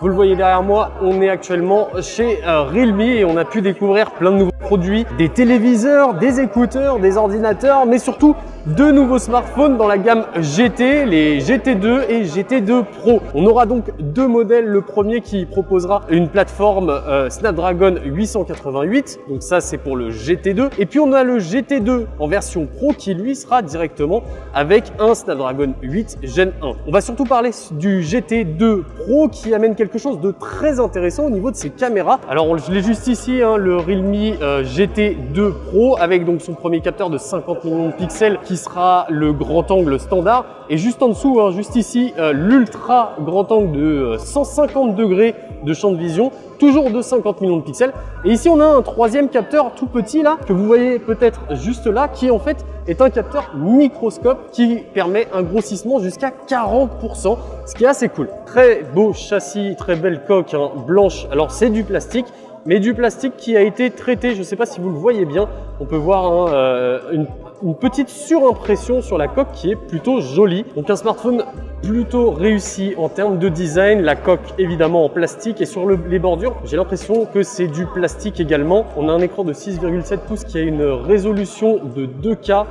Vous le voyez derrière moi, on est actuellement chez euh, Realme et on a pu découvrir plein de nouveaux produits, des téléviseurs, des écouteurs, des ordinateurs, mais surtout deux nouveaux smartphones dans la gamme GT, les GT2 et GT2 Pro. On aura donc deux modèles. Le premier qui proposera une plateforme euh, Snapdragon 888, donc ça c'est pour le GT2. Et puis on a le GT2 en version Pro qui lui sera directement avec un Snapdragon 8 Gen 1. On va surtout parler du GT2 Pro qui amène quelque chose de très intéressant au niveau de ses caméras. Alors je l'ai juste ici, hein, le Realme euh, GT2 Pro avec donc son premier capteur de 50 millions de pixels qui sera le grand angle standard. Et juste en dessous, hein, juste ici, euh, l'ultra grand angle de 150 euh, degrés de champ de vision, toujours de 50 millions de pixels. Et ici, on a un troisième capteur tout petit là, que vous voyez peut-être juste là, qui en fait est un capteur microscope qui permet un grossissement jusqu'à 40%, ce qui est assez cool. Très beau châssis, très belle coque hein, blanche. Alors c'est du plastique, mais du plastique qui a été traité, je ne sais pas si vous le voyez bien, on peut voir hein, euh, une petite surimpression sur la coque qui est plutôt jolie. Donc un smartphone plutôt réussi en termes de design, la coque évidemment en plastique et sur les bordures, j'ai l'impression que c'est du plastique également. On a un écran de 6,7 pouces qui a une résolution de 2K,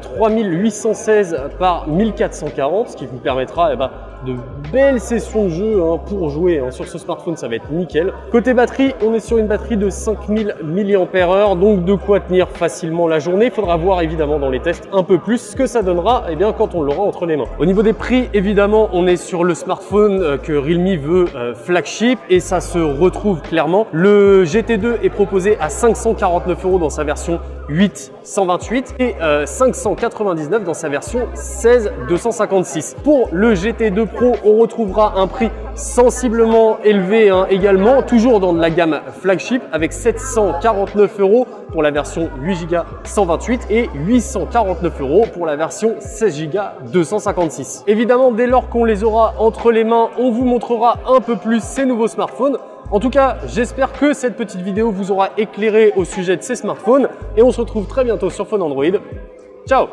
3816 euh, par 1440, ce qui vous permettra eh ben, de belles sessions de jeu hein, pour jouer hein. sur ce smartphone, ça va être nickel. Côté batterie, on est sur une batterie de 5000 mAh, donc de quoi tenir facilement la journée. Il faudra voir évidemment dans les tests un peu plus ce que ça donnera eh bien, quand on l'aura entre les mains. Au niveau des prix, évidemment, on est sur le smartphone euh, que Realme veut euh, flagship et ça se retrouve clairement. Le GT2 est proposé à 549 euros dans sa version 8 128 et 599 euh, dans sa version 16 256. Pour le GT2 Pro, on retrouvera un prix sensiblement élevé hein, également, toujours dans de la gamme flagship avec 749 euros pour la version 8 Go 128 et 849 euros pour la version 16 Go 256. Évidemment, dès lors qu'on les aura entre les mains, on vous montrera un peu plus ces nouveaux smartphones. En tout cas, j'espère que cette petite vidéo vous aura éclairé au sujet de ces smartphones et on se retrouve très bientôt sur Phone Android. Ciao